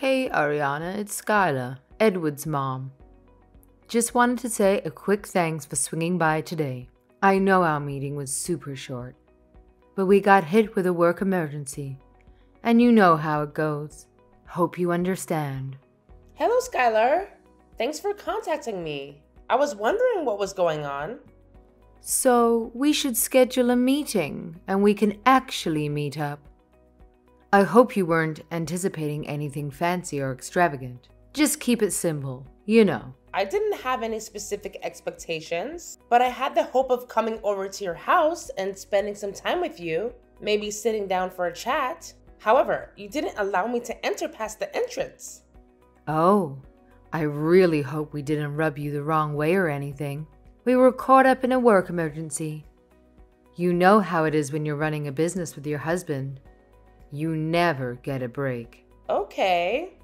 Hey, Ariana, it's Skylar, Edward's mom. Just wanted to say a quick thanks for swinging by today. I know our meeting was super short, but we got hit with a work emergency, and you know how it goes. Hope you understand. Hello, Skylar. Thanks for contacting me. I was wondering what was going on. So, we should schedule a meeting and we can actually meet up. I hope you weren't anticipating anything fancy or extravagant. Just keep it simple, you know. I didn't have any specific expectations, but I had the hope of coming over to your house and spending some time with you, maybe sitting down for a chat. However, you didn't allow me to enter past the entrance. Oh, I really hope we didn't rub you the wrong way or anything. We were caught up in a work emergency. You know how it is when you're running a business with your husband. You never get a break. Okay,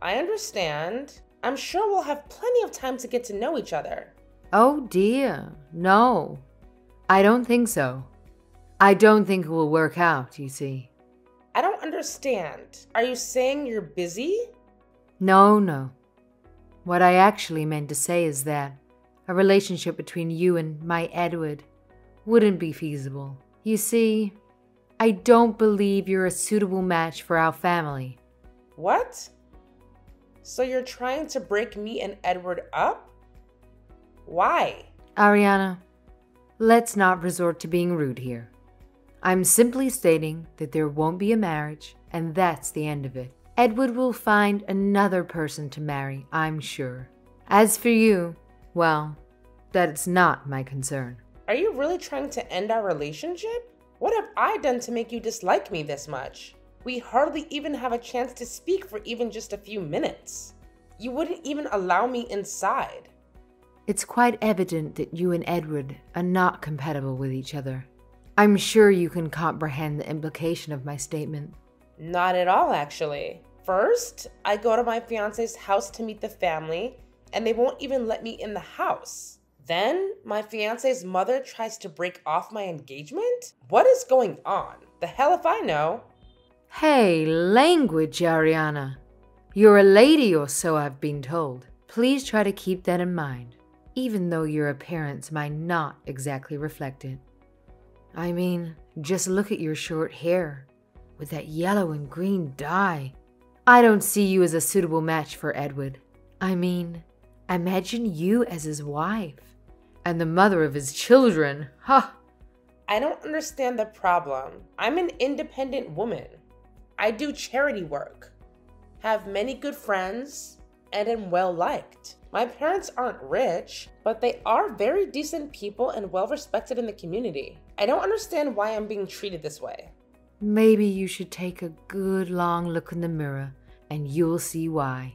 I understand. I'm sure we'll have plenty of time to get to know each other. Oh dear, no. I don't think so. I don't think it will work out, you see. I don't understand. Are you saying you're busy? No, no. What I actually meant to say is that a relationship between you and my Edward wouldn't be feasible. You see, I don't believe you're a suitable match for our family. What? So you're trying to break me and Edward up? Why? Ariana, let's not resort to being rude here. I'm simply stating that there won't be a marriage, and that's the end of it. Edward will find another person to marry, I'm sure. As for you, well, that's not my concern. Are you really trying to end our relationship? What have I done to make you dislike me this much? We hardly even have a chance to speak for even just a few minutes. You wouldn't even allow me inside. It's quite evident that you and Edward are not compatible with each other. I'm sure you can comprehend the implication of my statement. Not at all, actually. First, I go to my fiance's house to meet the family, and they won't even let me in the house. Then, my fiance's mother tries to break off my engagement? What is going on? The hell if I know. Hey, language, Ariana. You're a lady or so I've been told. Please try to keep that in mind, even though your appearance might not exactly reflect it. I mean, just look at your short hair with that yellow and green dye. I don't see you as a suitable match for Edward. I mean, imagine you as his wife and the mother of his children. Ha! Huh. I don't understand the problem. I'm an independent woman. I do charity work, have many good friends, and am well liked. My parents aren't rich, but they are very decent people and well respected in the community. I don't understand why I'm being treated this way. Maybe you should take a good long look in the mirror and you'll see why.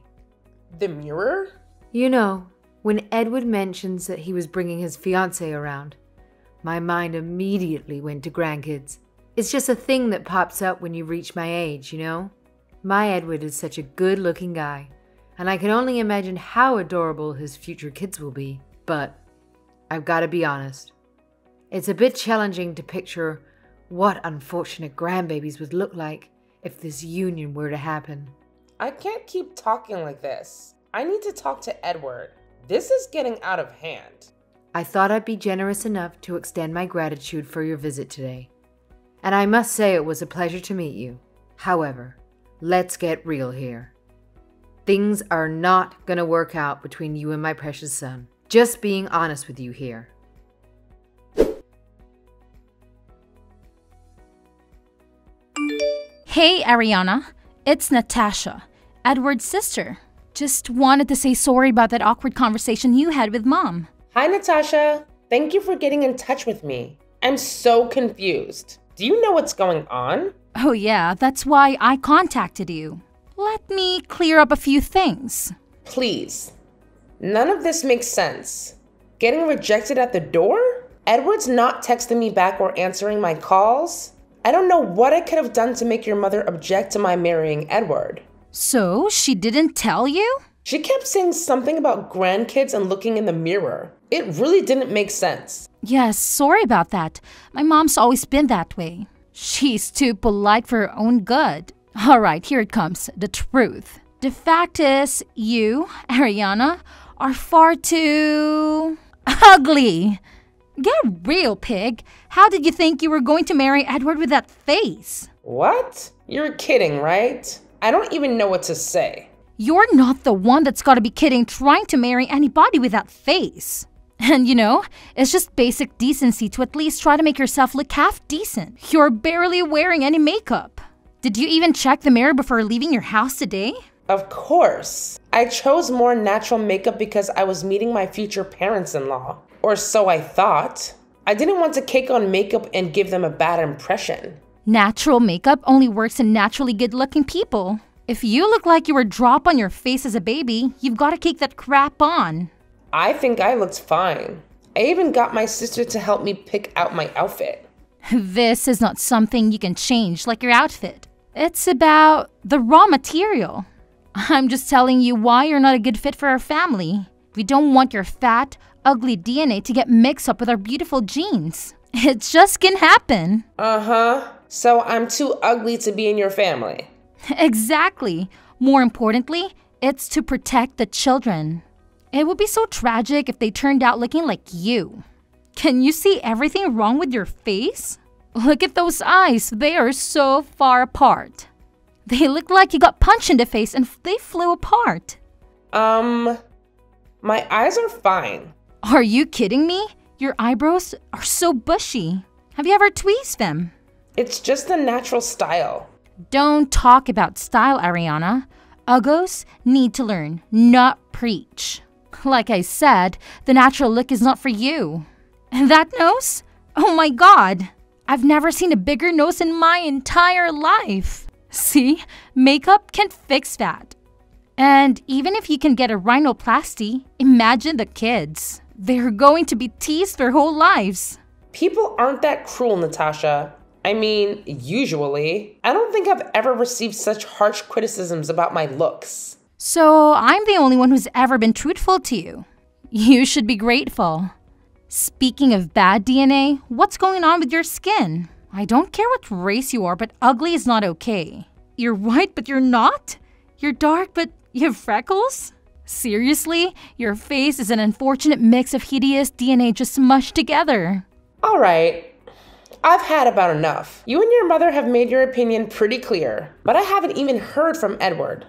The mirror? You know, when Edward mentions that he was bringing his fiancée around, my mind immediately went to grandkids. It's just a thing that pops up when you reach my age, you know? My Edward is such a good looking guy, and I can only imagine how adorable his future kids will be. But I've got to be honest. It's a bit challenging to picture what unfortunate grandbabies would look like if this union were to happen. I can't keep talking like this. I need to talk to Edward. This is getting out of hand. I thought I'd be generous enough to extend my gratitude for your visit today and I must say it was a pleasure to meet you. However, let's get real here. Things are not gonna work out between you and my precious son. Just being honest with you here. Hey, Ariana. It's Natasha, Edward's sister. Just wanted to say sorry about that awkward conversation you had with mom. Hi, Natasha. Thank you for getting in touch with me. I'm so confused. Do you know what's going on? Oh, yeah, that's why I contacted you. Let me clear up a few things. Please. None of this makes sense. Getting rejected at the door? Edward's not texting me back or answering my calls. I don't know what I could have done to make your mother object to my marrying Edward. So, she didn't tell you? She kept saying something about grandkids and looking in the mirror. It really didn't make sense. Yes, sorry about that. My mom's always been that way. She's too polite for her own good. All right, here it comes the truth. The fact is, you, Ariana, are far too ugly. Get real, pig. How did you think you were going to marry Edward with that face? What? You're kidding, right? I don't even know what to say. You're not the one that's gotta be kidding trying to marry anybody with that face. And you know, it's just basic decency to at least try to make yourself look half decent. You're barely wearing any makeup. Did you even check the mirror before leaving your house today? Of course. I chose more natural makeup because I was meeting my future parents in law. Or so I thought. I didn't want to cake on makeup and give them a bad impression. Natural makeup only works in naturally good looking people. If you look like you were drop on your face as a baby, you've got to cake that crap on. I think I looked fine. I even got my sister to help me pick out my outfit. This is not something you can change like your outfit. It's about the raw material. I'm just telling you why you're not a good fit for our family. We don't want your fat, ugly DNA to get mixed up with our beautiful genes. It just can happen. Uh huh. So I'm too ugly to be in your family. Exactly. More importantly, it's to protect the children. It would be so tragic if they turned out looking like you. Can you see everything wrong with your face? Look at those eyes, they are so far apart. They look like you got punched in the face and they flew apart. Um, my eyes are fine. Are you kidding me? Your eyebrows are so bushy. Have you ever tweezed them? It's just the natural style. Don't talk about style, Ariana. Uggos need to learn, not preach. Like I said, the natural look is not for you. And that nose? Oh my god! I've never seen a bigger nose in my entire life. See, makeup can fix that. And even if you can get a rhinoplasty, imagine the kids. They're going to be teased their whole lives. People aren't that cruel, Natasha. I mean, usually. I don't think I've ever received such harsh criticisms about my looks. So I'm the only one who's ever been truthful to you. You should be grateful. Speaking of bad DNA, what's going on with your skin? I don't care what race you are, but ugly is not okay. You're white, but you're not? You're dark, but you have freckles? Seriously? Your face is an unfortunate mix of hideous DNA just mushed together. All right. I've had about enough. You and your mother have made your opinion pretty clear, but I haven't even heard from Edward.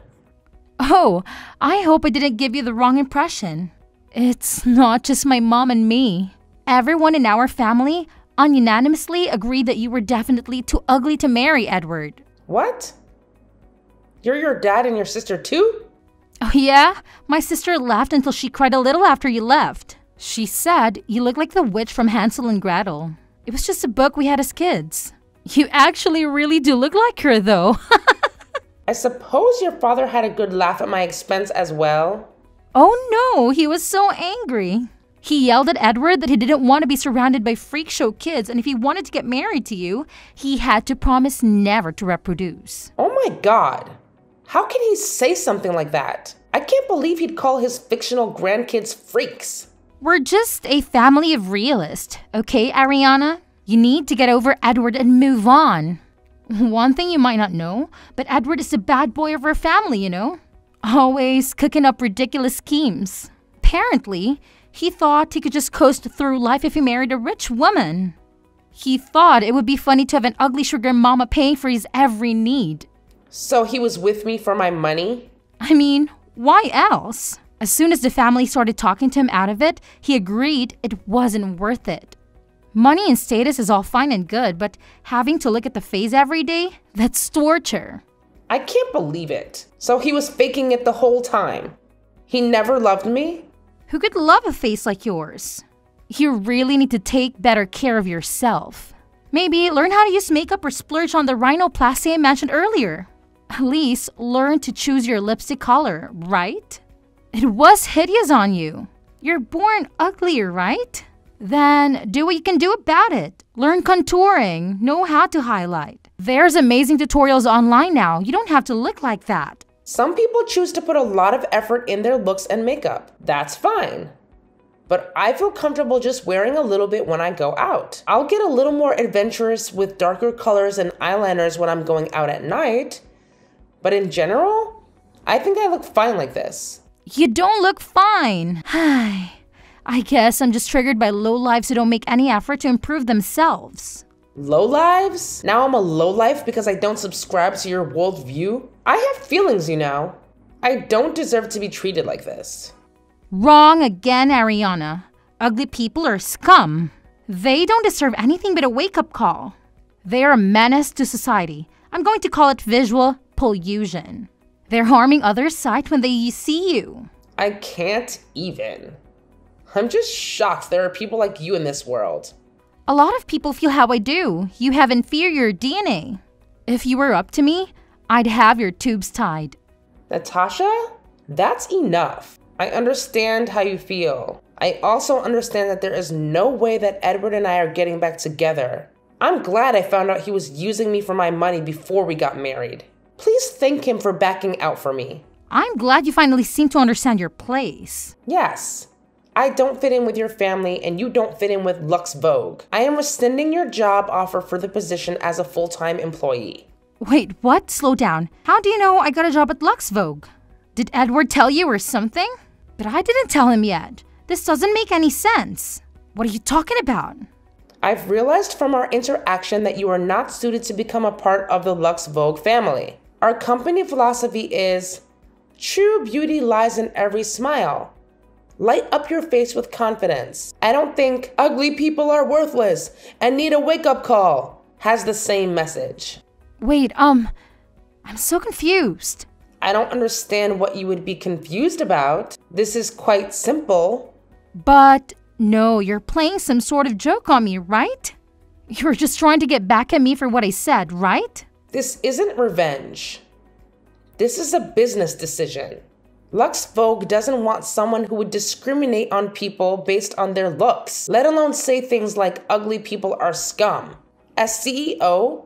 Oh, I hope I didn't give you the wrong impression. It's not just my mom and me. Everyone in our family unanimously agreed that you were definitely too ugly to marry Edward. What? You're your dad and your sister too? Oh, yeah? My sister laughed until she cried a little after you left. She said you look like the witch from Hansel and Gretel. It was just a book we had as kids. You actually really do look like her, though. I suppose your father had a good laugh at my expense as well. Oh no, he was so angry. He yelled at Edward that he didn't want to be surrounded by freak show kids, and if he wanted to get married to you, he had to promise never to reproduce. Oh my god. How can he say something like that? I can't believe he'd call his fictional grandkids freaks. We're just a family of realists, okay, Ariana? You need to get over Edward and move on. One thing you might not know, but Edward is the bad boy of our family, you know? Always cooking up ridiculous schemes. Apparently, he thought he could just coast through life if he married a rich woman. He thought it would be funny to have an ugly sugar mama paying for his every need. So he was with me for my money? I mean, why else? As soon as the family started talking to him out of it, he agreed it wasn't worth it. Money and status is all fine and good, but having to look at the face every day, that's torture. I can't believe it. So he was faking it the whole time. He never loved me? Who could love a face like yours? You really need to take better care of yourself. Maybe learn how to use makeup or splurge on the rhinoplasty I mentioned earlier. At least learn to choose your lipstick color, right? It was hideous on you. You're born uglier, right? Then do what you can do about it. Learn contouring, know how to highlight. There's amazing tutorials online now. You don't have to look like that. Some people choose to put a lot of effort in their looks and makeup. That's fine. But I feel comfortable just wearing a little bit when I go out. I'll get a little more adventurous with darker colors and eyeliners when I'm going out at night, But in general, I think I look fine like this. You don't look fine. Hi. I guess I'm just triggered by low lives who don't make any effort to improve themselves. Low lives? Now I'm a low life because I don't subscribe to your worldview? I have feelings, you know. I don't deserve to be treated like this. Wrong again, Ariana. Ugly people are scum. They don't deserve anything but a wake up call. They are a menace to society. I'm going to call it visual pollution. They're harming others' sight when they see you. I can't even. I'm just shocked there are people like you in this world. A lot of people feel how I do. You have inferior DNA. If you were up to me, I'd have your tubes tied. Natasha, that's enough. I understand how you feel. I also understand that there is no way that Edward and I are getting back together. I'm glad I found out he was using me for my money before we got married. Please thank him for backing out for me. I'm glad you finally seem to understand your place. Yes. I don't fit in with your family and you don't fit in with Lux Vogue. I am rescinding your job offer for the position as a full time employee. Wait, what? Slow down. How do you know I got a job at Lux Vogue? Did Edward tell you or something? But I didn't tell him yet. This doesn't make any sense. What are you talking about? I've realized from our interaction that you are not suited to become a part of the Lux Vogue family. Our company philosophy is true beauty lies in every smile. Light up your face with confidence. I don't think ugly people are worthless and need a wake up call has the same message. Wait, um, I'm so confused. I don't understand what you would be confused about. This is quite simple. But no, you're playing some sort of joke on me, right? You're just trying to get back at me for what I said, right? This isn't revenge. This is a business decision. Lux Vogue doesn't want someone who would discriminate on people based on their looks, let alone say things like ugly people are scum. As CEO,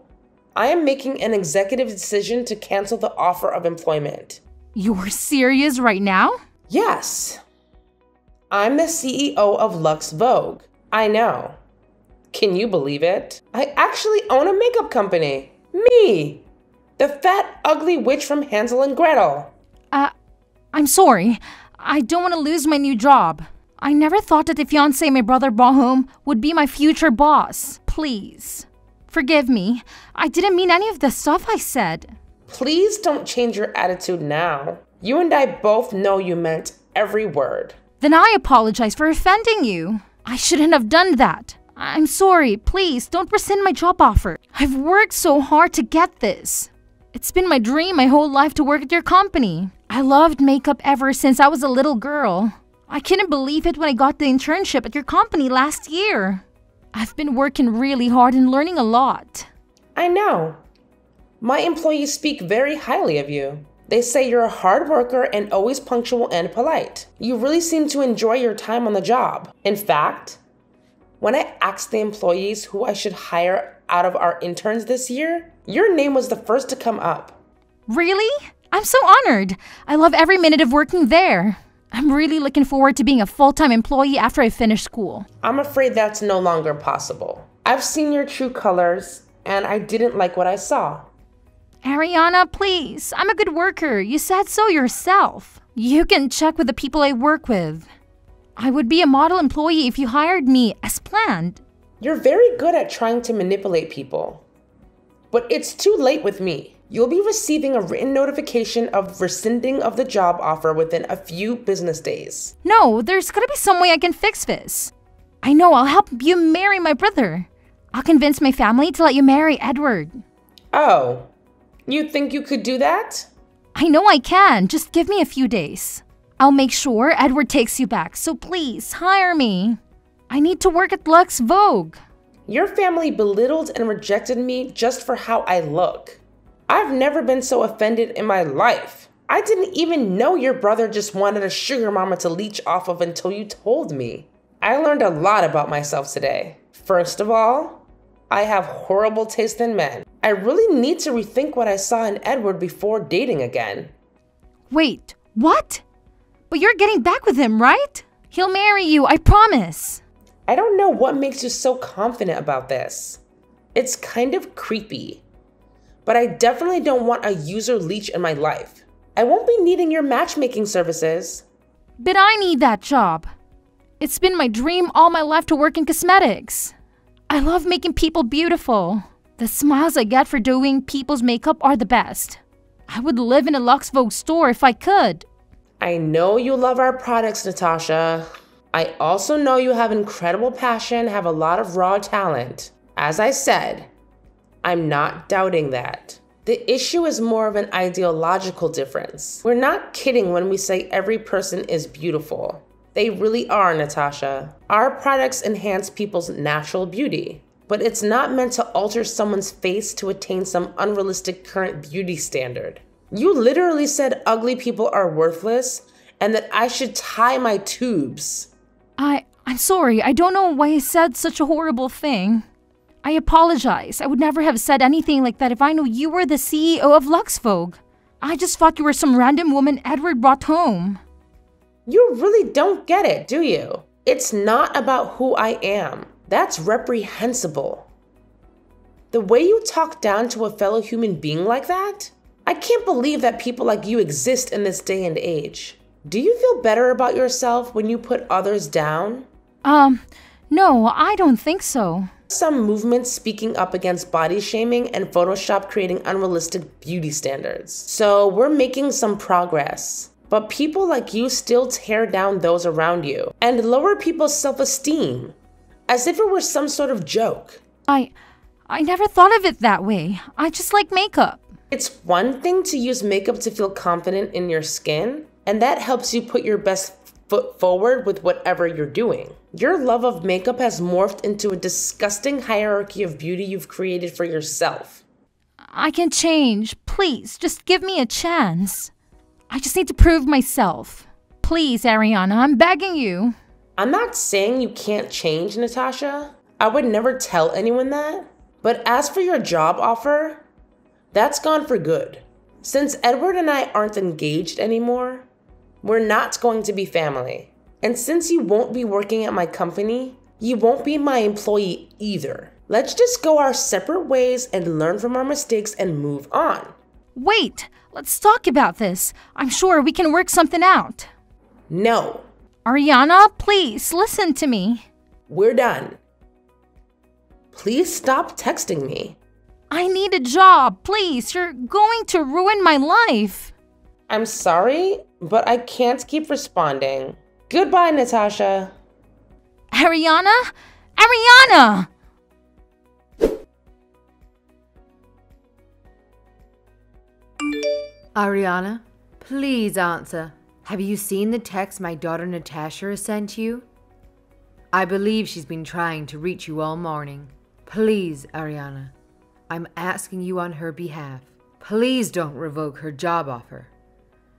I am making an executive decision to cancel the offer of employment. You're serious right now? Yes. I'm the CEO of Lux Vogue. I know. Can you believe it? I actually own a makeup company. Me! The fat, ugly witch from Hansel and Gretel. Uh, I'm sorry. I don't want to lose my new job. I never thought that the fiance my brother brought home would be my future boss. Please. Forgive me. I didn't mean any of the stuff I said. Please don't change your attitude now. You and I both know you meant every word. Then I apologize for offending you. I shouldn't have done that. I'm sorry. Please don't rescind my job offer. I've worked so hard to get this. It's been my dream my whole life to work at your company. I loved makeup ever since I was a little girl. I couldn't believe it when I got the internship at your company last year. I've been working really hard and learning a lot. I know. My employees speak very highly of you. They say you're a hard worker and always punctual and polite. You really seem to enjoy your time on the job. In fact, when I asked the employees who I should hire out of our interns this year, your name was the first to come up. Really? I'm so honored. I love every minute of working there. I'm really looking forward to being a full time employee after I finish school. I'm afraid that's no longer possible. I've seen your true colors, and I didn't like what I saw. Ariana, please. I'm a good worker. You said so yourself. You can check with the people I work with. I would be a model employee if you hired me as planned. You're very good at trying to manipulate people. But it's too late with me. You'll be receiving a written notification of rescinding of the job offer within a few business days. No, there's gotta be some way I can fix this. I know, I'll help you marry my brother. I'll convince my family to let you marry Edward. Oh, you think you could do that? I know I can. Just give me a few days. I'll make sure Edward takes you back, so please hire me. I need to work at Lux Vogue. Your family belittled and rejected me just for how I look. I've never been so offended in my life. I didn't even know your brother just wanted a sugar mama to leech off of until you told me. I learned a lot about myself today. First of all, I have horrible taste in men. I really need to rethink what I saw in Edward before dating again. Wait, what? But you're getting back with him, right? He'll marry you, I promise. I don't know what makes you so confident about this. It's kind of creepy. but I definitely don't want a user leech in my life. I won't be needing your matchmaking services. But I need that job. It's been my dream all my life to work in cosmetics. I love making people beautiful. The smiles I get for doing people's makeup are the best. I would live in a Lux Vogue store if I could. I know you love our products, Natasha. I also know you have incredible passion, have a lot of raw talent. As I said, I'm not doubting that. The issue is more of an ideological difference. We're not kidding when we say every person is beautiful. They really are, Natasha. Our products enhance people's natural beauty, but it's not meant to alter someone's face to attain some unrealistic current beauty standard. You literally said ugly people are worthless and that I should tie my tubes. I I'm sorry. I don't know why I said such a horrible thing. I apologize. I would never have said anything like that if I knew you were the CEO of Lux Vogue. I just thought you were some random woman Edward brought home. You really don't get it, do you? It's not about who I am. That's reprehensible. The way you talk down to a fellow human being like that? I can't believe that people like you exist in this day and age. Do you feel better about yourself when you put others down? Um, no, I don't think so some movements speaking up against body shaming and Photoshop creating unrealistic beauty standards. So we're making some progress. But people like you still tear down those around you and lower people's self esteem as if it were some sort of joke. I. I never thought of it that way. I just like makeup. It's one thing to use makeup to feel confident in your skin, and that helps you put your best foot forward with whatever you're doing. Your love of makeup has morphed into a disgusting hierarchy of beauty you've created for yourself. I can change. Please, just give me a chance. I just need to prove myself. Please, Ariana, I'm begging you. I'm not saying you can't change, Natasha. I would never tell anyone that. But as for your job offer, that's gone for good. Since Edward and I aren't engaged anymore, we're not going to be family. And since you won't be working at my company, you won't be my employee either. Let's just go our separate ways and learn from our mistakes and move on. Wait, let's talk about this. I'm sure we can work something out. No. Ariana, please listen to me. We're done. Please stop texting me. I need a job, please. You're going to ruin my life. I'm sorry, but I can't keep responding. Goodbye, Natasha. Ariana? Ariana! Ariana, please answer. Have you seen the text my daughter Natasha has sent you? I believe she's been trying to reach you all morning. Please, Ariana, I'm asking you on her behalf. Please don't revoke her job offer.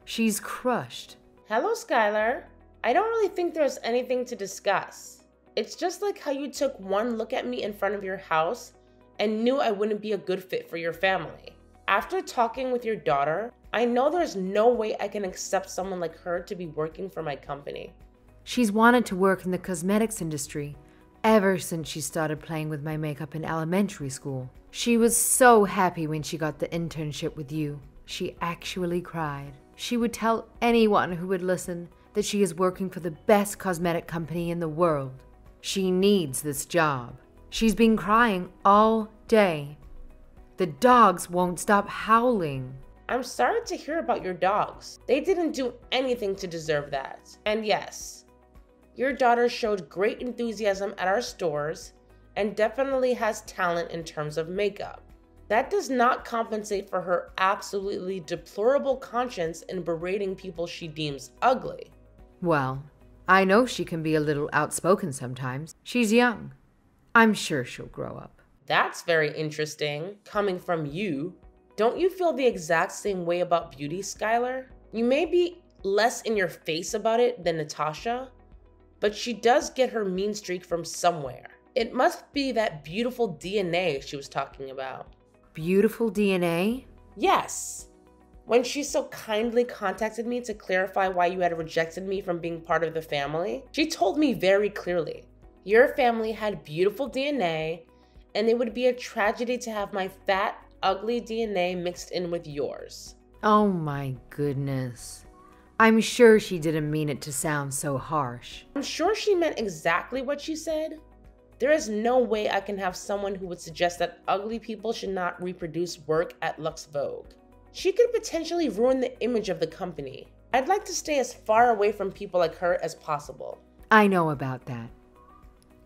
She's crushed. Hello, Skylar. I don't really think there's anything to discuss. It's just like how you took one look at me in front of your house and knew I wouldn't be a good fit for your family. After talking with your daughter, I know there's no way I can accept someone like her to be working for my company. She's wanted to work in the cosmetics industry ever since she started playing with my makeup in elementary school. She was so happy when she got the internship with you. She actually cried. She would tell anyone who would listen that she is working for the best cosmetic company in the world. She needs this job. She's been crying all day. The dogs won't stop howling. I'm sorry to hear about your dogs. They didn't do anything to deserve that. And yes, your daughter showed great enthusiasm at our stores and definitely has talent in terms of makeup. That does not compensate for her absolutely deplorable conscience in berating people she deems ugly. Well, I know she can be a little outspoken sometimes. She's young. I'm sure she'll grow up. That's very interesting, coming from you. Don't you feel the exact same way about beauty, Skylar? You may be less in your face about it than Natasha, but she does get her mean streak from somewhere. It must be that beautiful DNA she was talking about. Beautiful DNA? Yes. When she so kindly contacted me to clarify why you had rejected me from being part of the family, she told me very clearly your family had beautiful DNA, and it would be a tragedy to have my fat, ugly DNA mixed in with yours. Oh my goodness. I'm sure she didn't mean it to sound so harsh. I'm sure she meant exactly what she said. There is no way I can have someone who would suggest that ugly people should not reproduce work at Lux Vogue. She could potentially ruin the image of the company. I'd like to stay as far away from people like her as possible. I know about that.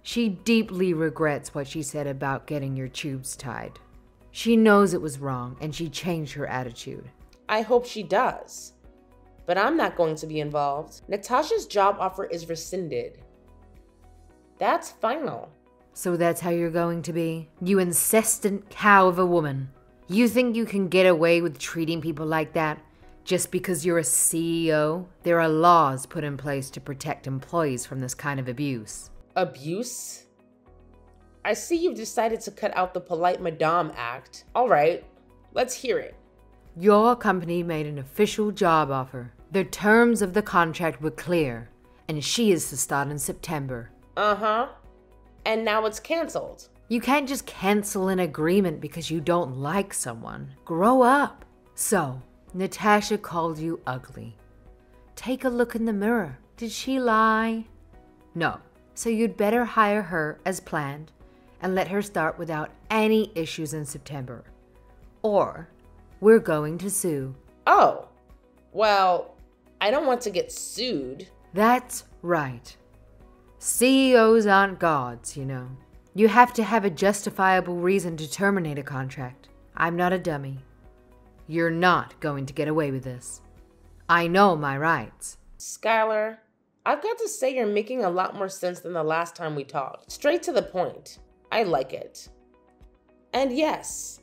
She deeply regrets what she said about getting your tubes tied. She knows it was wrong and she changed her attitude. I hope she does. But I'm not going to be involved. Natasha's job offer is rescinded. That's final. So that's how you're going to be? You incessant cow of a woman. You think you can get away with treating people like that just because you're a CEO? There are laws put in place to protect employees from this kind of abuse. Abuse? I see you've decided to cut out the polite Madame Act. All right, let's hear it. Your company made an official job offer. The terms of the contract were clear, and she is to start in September. Uh huh. And now it's canceled. You can't just cancel an agreement because you don't like someone. Grow up. So, Natasha called you ugly. Take a look in the mirror. Did she lie? No. So you'd better hire her as planned and let her start without any issues in September. Or we're going to sue. Oh, well, I don't want to get sued. That's right. CEOs aren't gods, you know. You have to have a justifiable reason to terminate a contract. I'm not a dummy. You're not going to get away with this. I know my rights. Skylar, I've got to say you're making a lot more sense than the last time we talked. Straight to the point. I like it. And yes,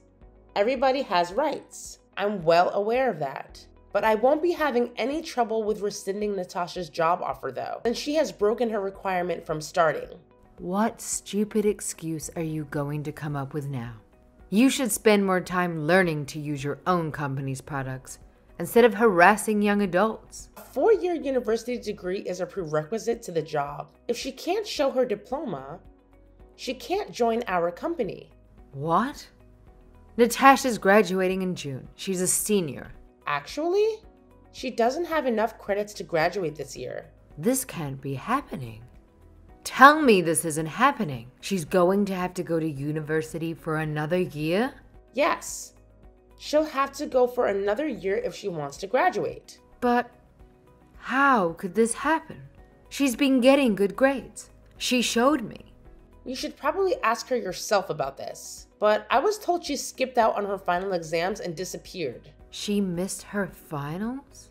everybody has rights. I'm well aware of that. But I won't be having any trouble with rescinding Natasha's job offer though, since she has broken her requirement from starting. What stupid excuse are you going to come up with now? You should spend more time learning to use your own company's products instead of harassing young adults. A four year university degree is a prerequisite to the job. If she can't show her diploma, she can't join our company. What? Natasha's graduating in June. She's a senior. Actually, she doesn't have enough credits to graduate this year. This can't be happening. Tell me this isn't happening. She's going to have to go to university for another year? Yes. She'll have to go for another year if she wants to graduate. But how could this happen? She's been getting good grades. She showed me. You should probably ask her yourself about this. But I was told she skipped out on her final exams and disappeared. She missed her finals?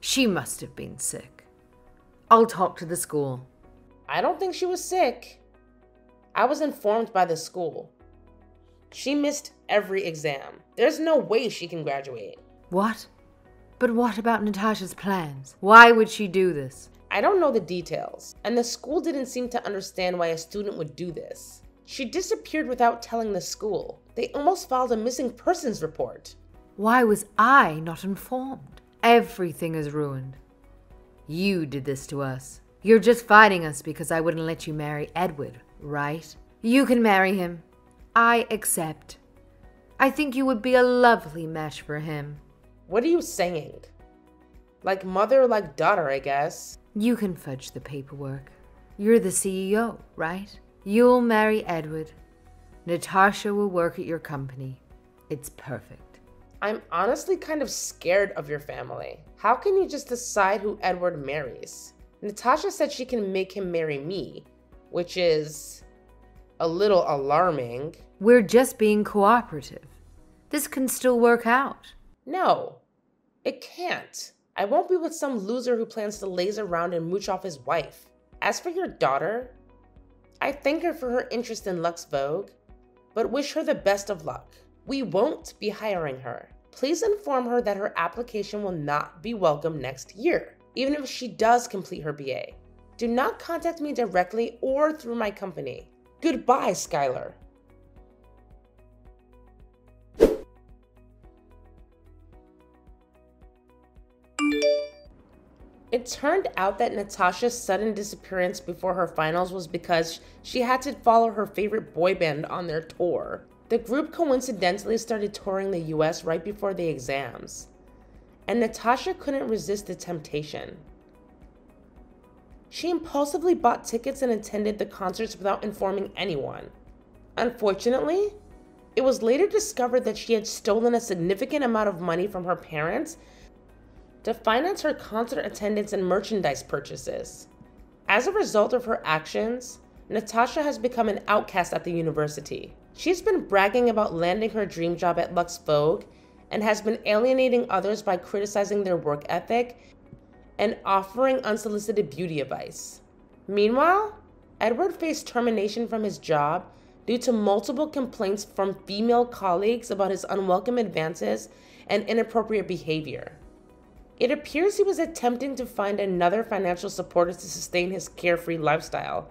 She must have been sick. I'll talk to the school. I don't think she was sick. I was informed by the school. She missed every exam. There's no way she can graduate. What? But what about Natasha's plans? Why would she do this? I don't know the details, and the school didn't seem to understand why a student would do this. She disappeared without telling the school. They almost filed a missing persons report. Why was I not informed? Everything is ruined. You did this to us. You're just fighting us because I wouldn't let you marry Edward, right? You can marry him. I accept. I think you would be a lovely match for him. What are you saying? Like mother, like daughter, I guess. You can fudge the paperwork. You're the CEO, right? You'll marry Edward. Natasha will work at your company. It's perfect. I'm honestly kind of scared of your family. How can you just decide who Edward marries? Natasha said she can make him marry me, which is a little alarming. We're just being cooperative. This can still work out. No, it can't. I won't be with some loser who plans to laze around and mooch off his wife. As for your daughter, I thank her for her interest in Lux Vogue, but wish her the best of luck. We won't be hiring her. Please inform her that her application will not be welcome next year, even if she does complete her BA. Do not contact me directly or through my company. Goodbye, Skylar. It turned out that Natasha's sudden disappearance before her finals was because she had to follow her favorite boy band on their tour. The group coincidentally started touring the US right before the exams, and Natasha couldn't resist the temptation. She impulsively bought tickets and attended the concerts without informing anyone. Unfortunately, it was later discovered that she had stolen a significant amount of money from her parents to finance her concert attendance and merchandise purchases. As a result of her actions, Natasha has become an outcast at the university. She's been bragging about landing her dream job at Lux Vogue and has been alienating others by criticizing their work ethic and offering unsolicited beauty advice. Meanwhile, Edward faced termination from his job due to multiple complaints from female colleagues about his unwelcome advances and inappropriate behavior. It appears he was attempting to find another financial supporter to sustain his carefree lifestyle,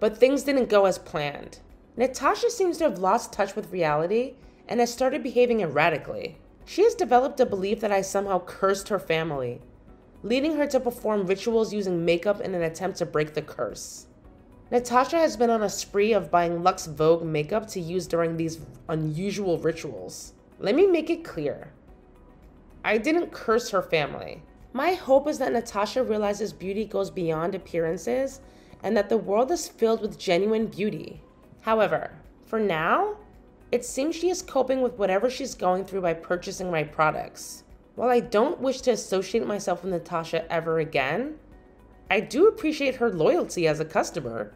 but things didn't go as planned. Natasha seems to have lost touch with reality and has started behaving erratically. She has developed a belief that I somehow cursed her family, leading her to perform rituals using makeup in an attempt to break the curse. Natasha has been on a spree of buying Lux Vogue makeup to use during these unusual rituals. Let me make it clear I didn't curse her family. My hope is that Natasha realizes beauty goes beyond appearances and that the world is filled with genuine beauty. However, for now, it seems she is coping with whatever she's going through by purchasing my products. While I don't wish to associate myself with Natasha ever again, I do appreciate her loyalty as a customer.